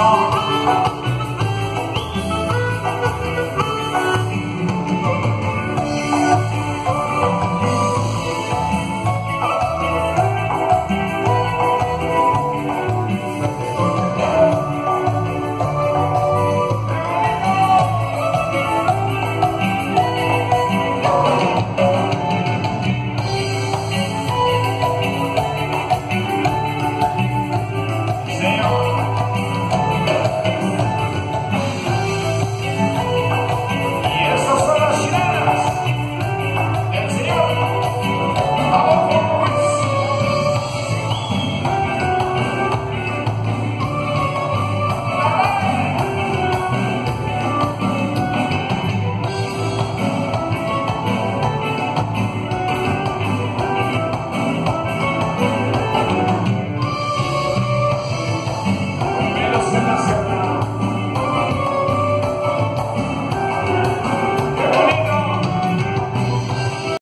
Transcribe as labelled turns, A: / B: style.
A: song.